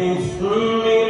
بسم الله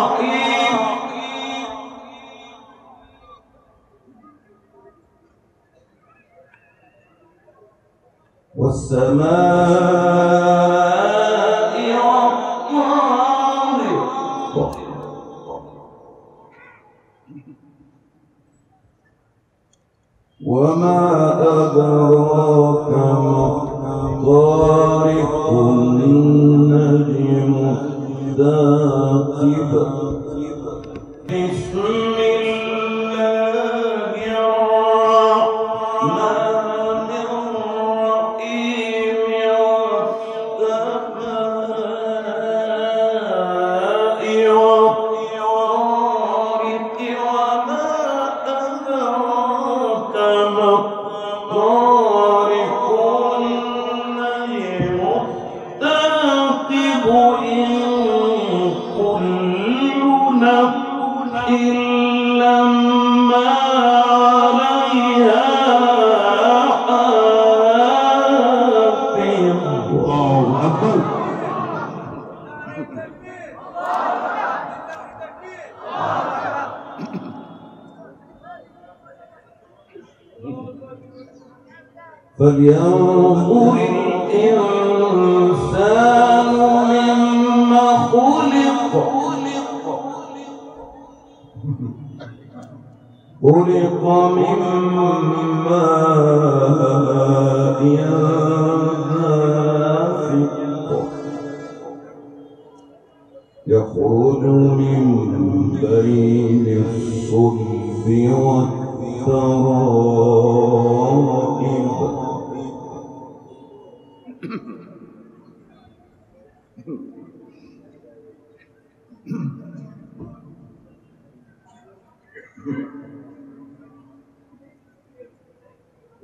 والسماء والطارق. وما أدراك ما الطارق النجم الثاقب. فلينظر الإنسان مما خلق خلق من ماء دافق يخرج من بين الصلب والترائب.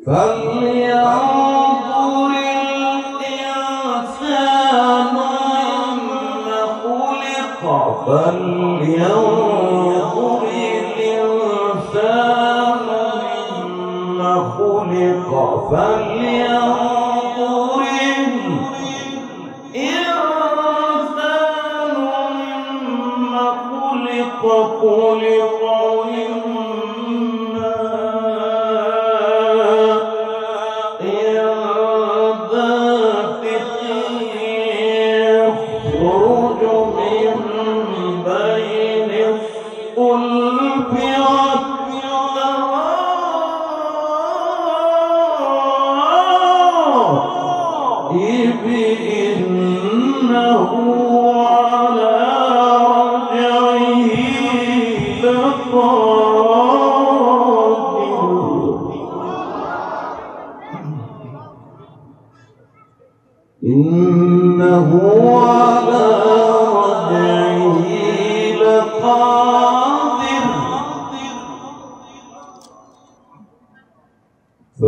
فلينظر فلينظر الإنسان مما خلق خلق. خلق من إنه على رجعه لقادر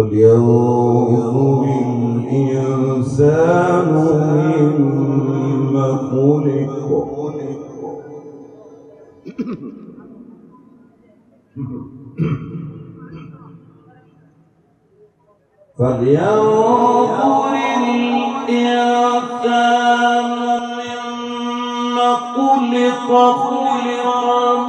فلينظر الإنسان مما خلق. فلينظر الإنسان مما خلق خلق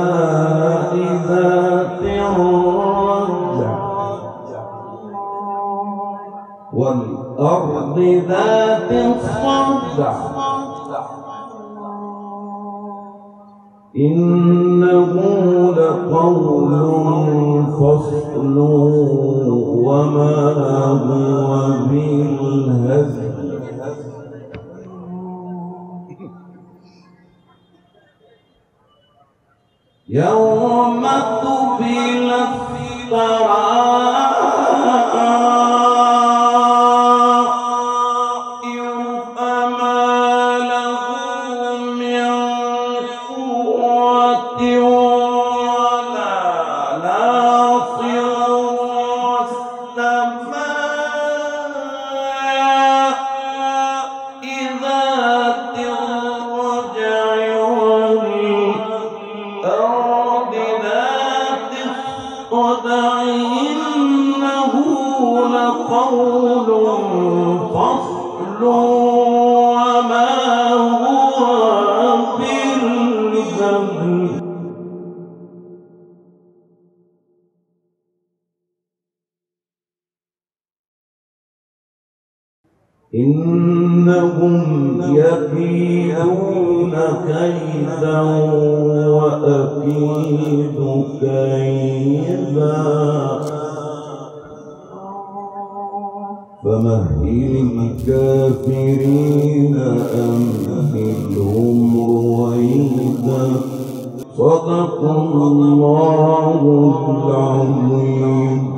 والأرض ذات الصدع. إنه لقول فصل وما هو بالهزل. يوم إنهم يكيدون كيدا وأكيد كيدا. فمهل الكافرين أمهلهم رويدا. صدق الله العظيم.